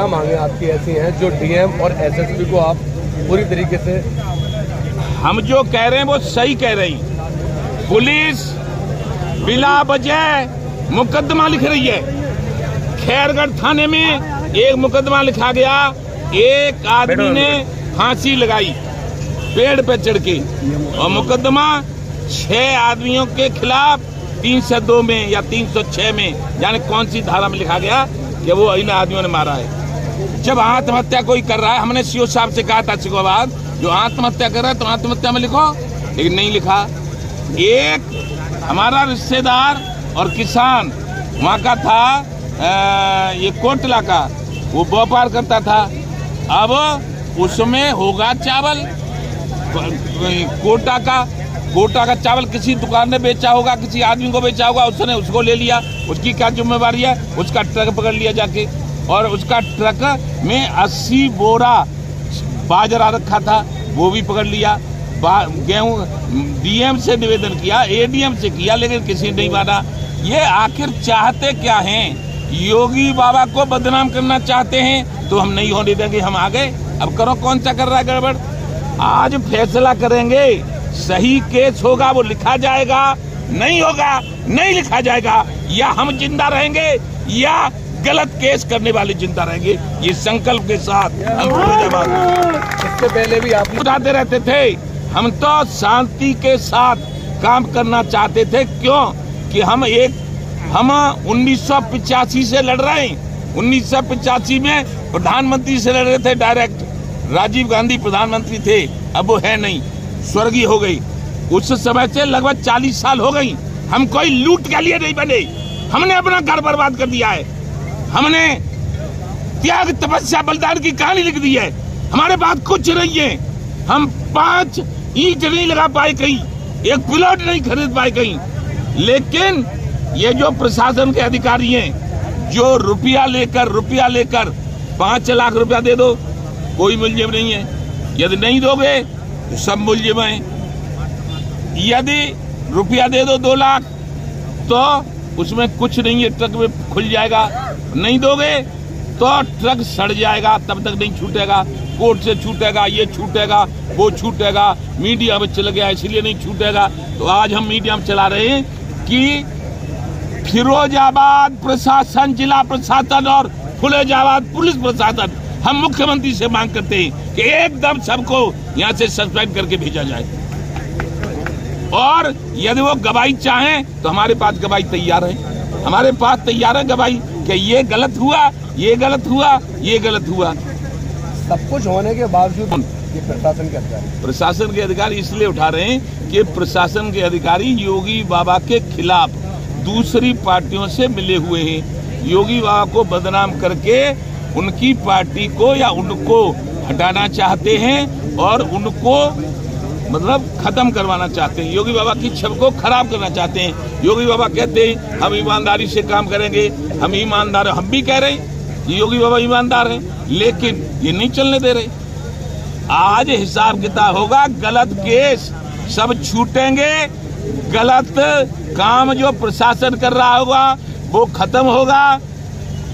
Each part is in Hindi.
क्या मांगे आपकी ऐसी हैं जो डीएम और एसएसपी को आप पूरी तरीके से हम जो कह रहे हैं वो सही कह रही पुलिस बिला वजह मुकदमा लिख रही है। खैरगढ़ थाने में एक मुकदमा लिखा गया एक आदमी ने फांसी लगाई पेड़ पे चढ़ के। और मुकदमा छह आदमियों के खिलाफ तीन सौ दो में या तीन सौ छह में यानी कौन सी धारा में लिखा गया कि वो इन आदमियों ने मारा है। जब आत्महत्या कोई कर रहा है हमने सीओ साहब से कहा था सिकोबाद जो आत्महत्या कर रहा है तो आत्महत्या में लिखो लेकिन नहीं लिखा। एक हमारा रिश्तेदार और किसान वहाँ का था अ, ये कोटला का वो व्यापार करता था। अब उसमें होगा चावल। कोटा का कोटा का चावल किसी दुकान ने बेचा होगा किसी आदमी को बेचा होगा उसने उसको ले लिया उसकी क्या जिम्मेवारी है उसका ट्रक पकड़ लिया जाके। और उसका ट्रक में 80 बोरा बाजरा रखा था, वो भी पकड़ लिया। गेहूँ, डीएम से निवेदन किया, एडीएम से किया, लेकिन किसी ने नहीं माना। ये आखिर चाहते क्या हैं? योगी बाबा को बदनाम करना चाहते हैं तो हम नहीं होने देंगे, हम आ गए अब करो, कौन सा कर रहा है गड़बड़? आज फैसला करेंगे, सही केस होगा, वो लिखा जाएगा, नहीं होगा, नहीं लिखा जाएगा, या हम ज़िंदा रहेंगे, या गलत केस करने वाले ज़िंदा रहेंगे। ये संकल्प के साथ इससे पहले भी आपने उठाते रहते थे। हम तो शांति के साथ काम करना चाहते थे। क्यों? कि हम एक हम 1985 से लड़ रहे हैं। 1985 में प्रधानमंत्री से लड़ रहे थे डायरेक्ट राजीव गांधी प्रधानमंत्री थे। अब वो है नहीं। स्वर्गीय हो गई। उस समय से लगभग 40 साल हो गई। हम कोई लूट के लिए नहीं बने। हमने अपना घर बर्बाद कर दिया है। हमने त्याग तपस्या बलिदान की कहानी लिख दी है? हमारे पास कुछ नहीं है। हम पाँच ईंट नहीं लगा पाए कहीं, एक प्लॉट नहीं खरीद पाए कहीं। लेकिन ये जो प्रशासन के अधिकारी हैं, जो रुपया लेकर रुपया लेकर पाँच लाख रुपया दे दो, कोई मुलजिम नहीं है। यदि नहीं दोगे तो सब मुलजिम हैं। यदि रुपया दे दो दो लाख तो उसमें कुछ नहीं है, ट्रक में खुल जाएगा। नहीं दोगे तो ट्रक सड़ जाएगा, तब तक नहीं छूटेगा, कोर्ट से छूटेगा, ये छूटेगा, वो छूटेगा, मीडिया में चल गया, इसलिए नहीं छूटेगा। तो आज हम मीडिया में चला रहे हैं कि फिरोजाबाद प्रशासन, जिला प्रशासन और फुलेजाबाद पुलिस प्रशासन, हम मुख्यमंत्री से मांग करते हैं कि एकदम सबको यहाँ से सस्पेंड करके भेजा जाए। और यदि वो गवाही चाहें तो हमारे पास गवाही तैयार है। हमारे पास तैयार है गवाही। कि ये गलत हुआ ये गलत हुआ ये गलत हुआ। सब कुछ होने के बावजूद ये प्रशासन के अधिकारी प्रशासन के अधिकारी इसलिए उठा रहे हैं कि प्रशासन के अधिकारी योगी बाबा के खिलाफ दूसरी पार्टियों से मिले हुए हैं। योगी बाबा को बदनाम करके उनकी पार्टी को या उनको हटाना चाहते हैं और उनको मतलब खत्म करवाना चाहते हैं। योगी बाबा की छवि को खराब करना चाहते हैं। योगी बाबा कहते हैं, हम ईमानदारी से काम करेंगे। हम ईमानदार हम भी कह रहे हैं योगी बाबा ईमानदार हैं, लेकिन ये नहीं चलने दे रहे। आज हिसाब किताब होगा, गलत केस सब छूटेंगे। गलत काम जो प्रशासन कर रहा होगा, वो खत्म होगा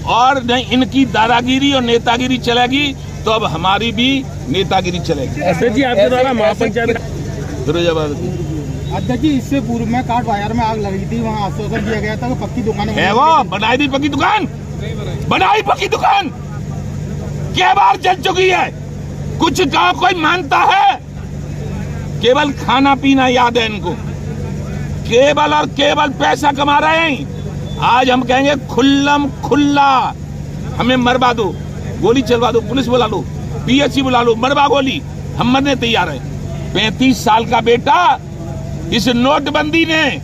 और नहीं इनकी दादागिरी और नेतागिरी चलेगी। तो अब हमारी भी नेतागिरी चलेगी। ऐसे जी आपके द्वारा महापंचायत फिरोजाबाद की। अध्यक्ष जी इससे पूर्व में काट बाज़ार में आग लगी थी वहाँ आश्वासन दिया गया था कि पक्की दुकानें है वो बनाई दी पक्की दुकान? बनाई पक्की दुकान? क्या बार चल चुकी है? कुछ गाँव कोई मानता है? केवल खाना पीना याद है इनको। केवल और केवल पैसा कमा रहे हैं। आज हम कहेंगे खुल्लम खुल्ला। हमें मरवा दो। गोली चलवा दो, पुलिस बुला लो पीएससी बुला लो, मरवा गोली। हम मरने तैयार है। पैंतीस साल का बेटा इस नोटबंदी ने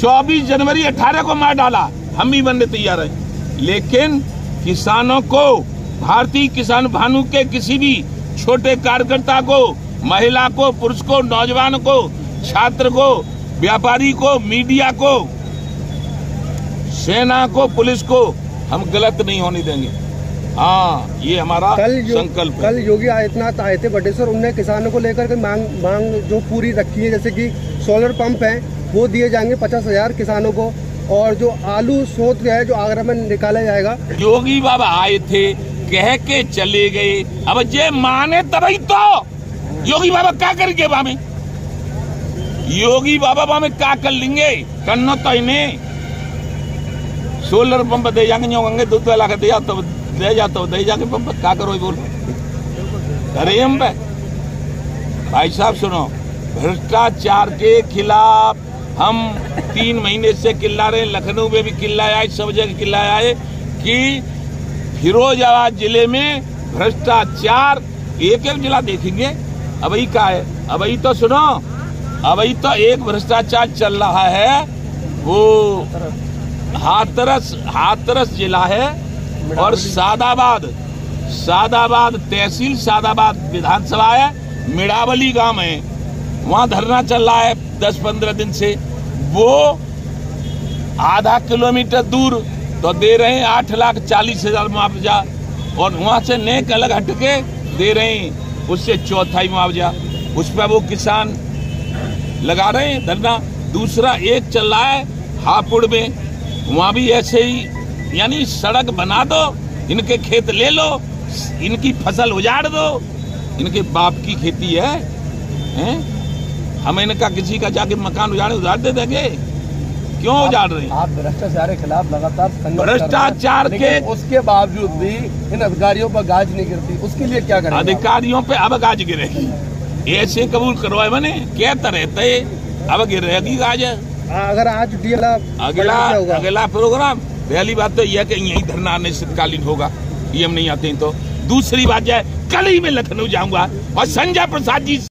24 जनवरी 18 को मार डाला। हम भी बनने तैयार हैं। लेकिन किसानों को, भारतीय किसान भानु के किसी भी छोटे कार्यकर्ता को, महिला को, पुरुष को, नौजवान को, छात्र को, व्यापारी को, मीडिया को, सेना को, पुलिस को हम गलत नहीं होने देंगे। हाँ ये हमारा कल संकल्प कल योगी आदित्यनाथ आए थे बटेश्वर उनने किसानों को लेकर के मांग मांग जो पूरी रखी है जैसे कि सोलर पंप है वो दिए जाएँगे पचास हज़ार किसानों को और जो आलू शोध है जो आगरा में निकाला जाएगा। योगी बाबा आए थे कह के चले गए। अब जे माने तभी तो। योगी बाबा क्या करेंगे वहाँ में योगी बाबा वहाँ में क्या कर लेंगे? करना तो इन्हें। सोलर पंप दे जाएँगे दो दूध वाला का दिया तो दे जा तो दे जाके पंप क्या करो बोल अरे हम पे। भाई साहब सुनो, भ्रष्टाचार के खिलाफ हम तीन महीने से चिल्ला रहे लखनऊ में भी चिल्लाया आए सब जगह चिल्लाया है कि फिरोजाबाद ज़िले में भ्रष्टाचार एक एक जिला देखेंगे। अबही का है। अबही तो सुनो अबही तो एक भ्रष्टाचार चल रहा है, वो हाथरस हाथरस जिला है। और सादाबाद सादाबाद तहसील सादाबाद विधानसभा है मिड़ावली गाँव है। वहाँ धरना चल रहा है दस पंद्रह दिन से। वो आधा किलोमीटर दूर तो दे रहे हैं आठ लाख चालीस हज़ार मुआवजा और वहाँ से नेक अलग हटके दे रहे हैं। उससे चौथाई मुआवजा। उस पर वो किसान लगा रहे हैं धरना। दूसरा एक चल रहा है हापुड़ में। वहाँ भी ऐसे ही यानी सड़क बना दो इनके खेत ले लो इनकी फ़सल उजाड़ दो। इनके बाप की खेती है, हैं? हम इनका किसी का जाके मकान उजाड़े उजाड़ दे देंगे। क्यों उजाड़ रहे हैं? आप भ्रष्टाचार के खिलाफ लगातार। भ्रष्टाचार के- उसके बावजूद भी इन अधिकारियों पर गाज नहीं गिरती। उसके लिए क्या करें अधिकारियों पे अब गाज गिरेगी। ऐसे कबूल करवाए मैंने क्या तरह थे? अब गिरेगी गाज। अगर आज अगला अगला प्रोग्राम पहली बात तो यह है कि यही धरना अनिश्चितकालीन होगा ये हम नहीं आते हैं तो। दूसरी बात जो है, कल ही मैं लखनऊ जाऊँगा और संजय प्रसाद जी